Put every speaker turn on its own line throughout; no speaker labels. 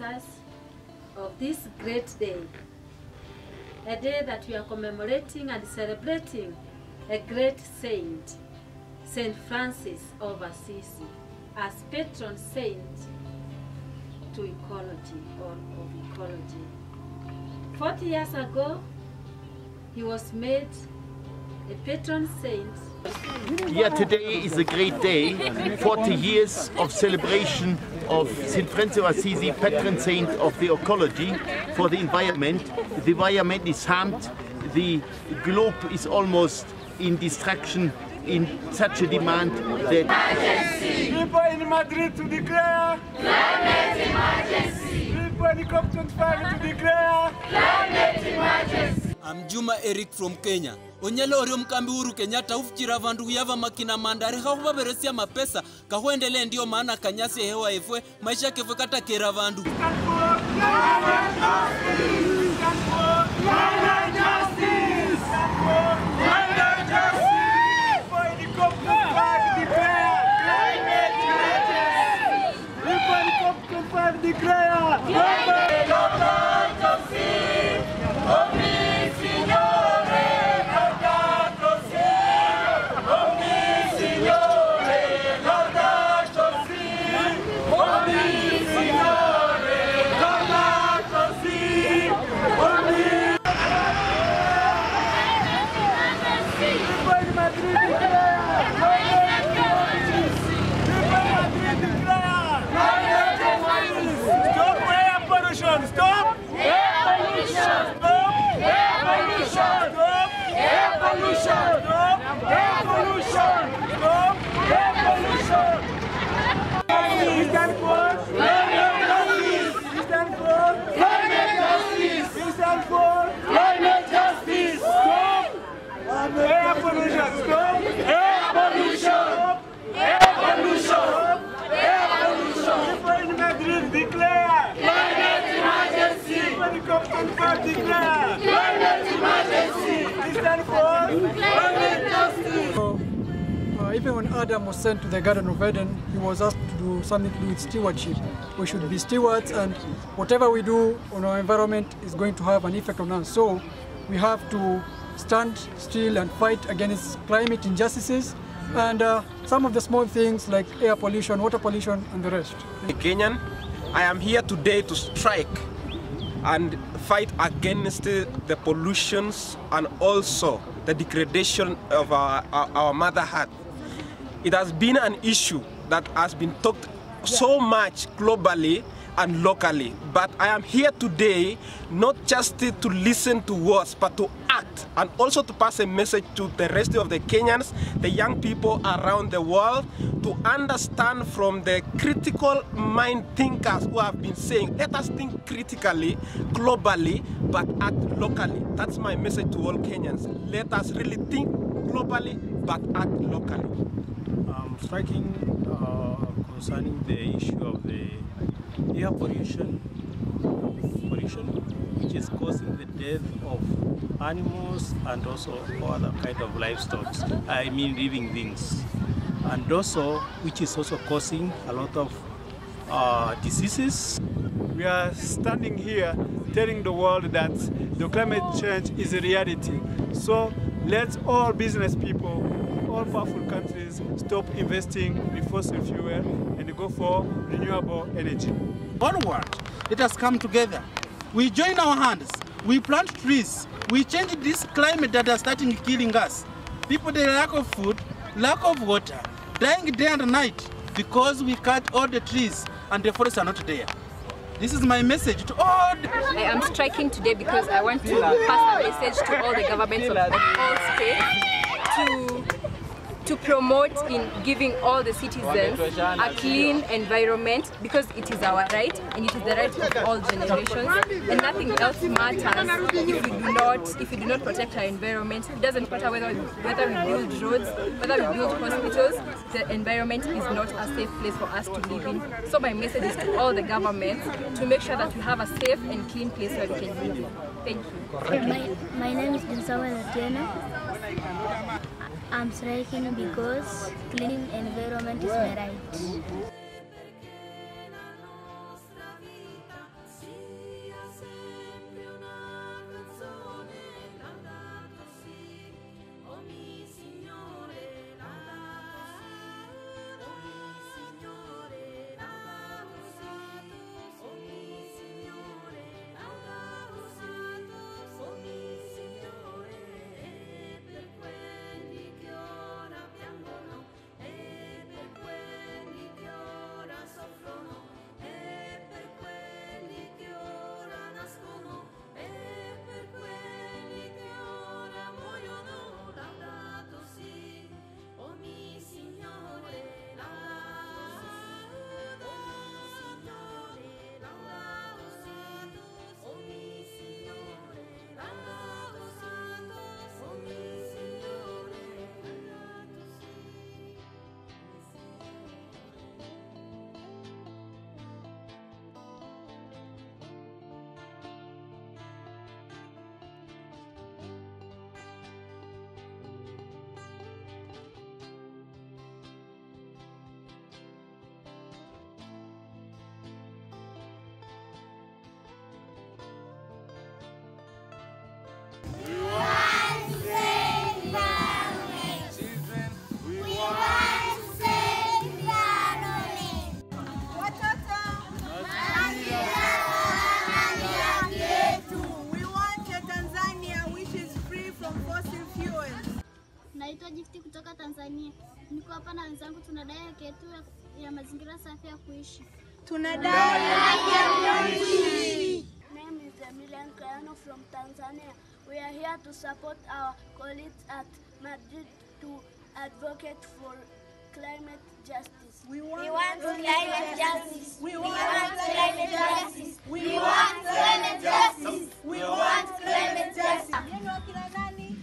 us of this great day, a day that we are commemorating and celebrating a great saint, Saint Francis of Assisi, as patron saint to ecology or of ecology. 40 years ago, he was made a patron saint
Yeah, today is a great day. 40 years of celebration of St. Francis of Assisi, patron saint of the ecology for the environment. The environment is harmed. The globe is almost in destruction, in such a demand that
People in Madrid to declare climate emergency. People in COP25 to declare
Juma Eric from Kenya. onyalo ori mkambi uru Kenyatta ufukira vandu huyava makina mandari kakuvaveresia mapesa kahuendelee ndio maana kanyasi hewa efwe maisha kefwe katakera vandu
Stop air pollution! Stop! Air pollution! Justice!
Uh, even when Adam was sent to the Garden of Eden, he was asked to do something to do with stewardship. We should be stewards, and whatever we do on our environment is going to have an effect on us. So we have to stand still and fight against climate injustices and uh, some of the small things like air pollution, water pollution, and the rest.
Kenyan. I am here today to strike and fight against the pollutions and also the degradation of our, our, our mother earth. It has been an issue that has been talked so much globally and locally. But I am here today not just to listen to words, but to act and also to pass a message to the rest of the Kenyans, the young people around the world, to understand from the critical mind thinkers who have been saying, let us think critically, globally, but act locally. That's my message to all Kenyans. Let us really think globally, but act locally.
um, striking uh, concerning the issue of the air pollution, pollution, which is causing the death of animals and also other kind of livestock. I mean living things, and also which is also causing a lot of uh, diseases.
We are standing here telling the world that the climate change is a reality. So let all business people, all powerful countries stop investing in fossil fuel and go for renewable energy.
onward. Let us come together. We join our hands. We plant trees. We change this climate that is starting killing us. People, the lack of food, lack of water, dying day and night because we cut all the trees and the forests are not there. This is my message to all.
I am striking today because I want to pass a message to all the governments of all states to to promote in giving all the citizens a clean environment because it is our right and it is the right of all generations. And nothing else matters if we do not if we do not protect our environment. It doesn't matter whether whether we build roads whether we build hospitals the environment is not a safe place for us to live in. So my message is to all the governments to make sure that we have a safe and clean place where we can live thank you
My, my name is Dinsawa Latiana. I'm striking because clean environment is my right. Gift kutoka Tanzania. Niko hapa na wenzangu tunadai haki yetu ya, ya mazingira safi ya kuishi.
Tunadai haki ya kuishi.
name is Emilian Kayano from Tanzania. We are here to support our colleagues at Madrid to advocate for climate justice.
We want,
We want climate justice.
We
We
want
want
climate justice. We
We
want
want
climate justice. We
We
want
want
climate justice. nani?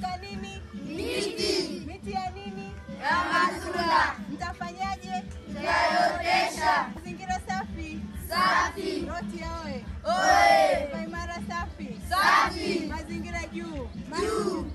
Safi. Mmeshika nini?
Miti.
Miti ya nini?
Ya matunda.
Mtafanyaje?
Mtayotesha.
Mazingira safi.
Safi.
Roti ya oe.
Oe.
Maimara safi.
Safi.
Mazingira juu.
Juu.